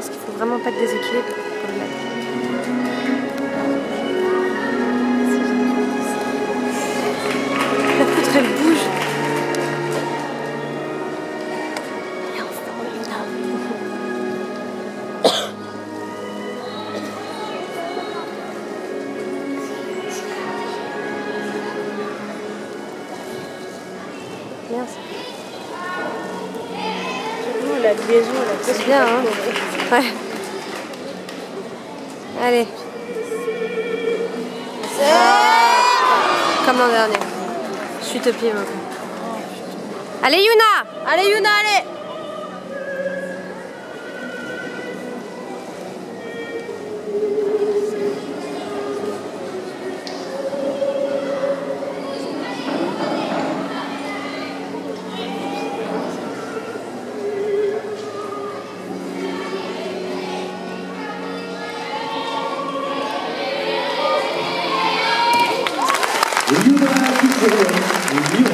parce qu'il faut vraiment pas de déséquilibre. pour le mettre. La poutre, elle bouge. Et enfin. Bien, ça. La liaison, là, C'est bien, hein Ouais. Allez. Comme l'an dernier. Je suis au pied maintenant. Allez Yuna Allez Yuna, allez we Reunited Reunited.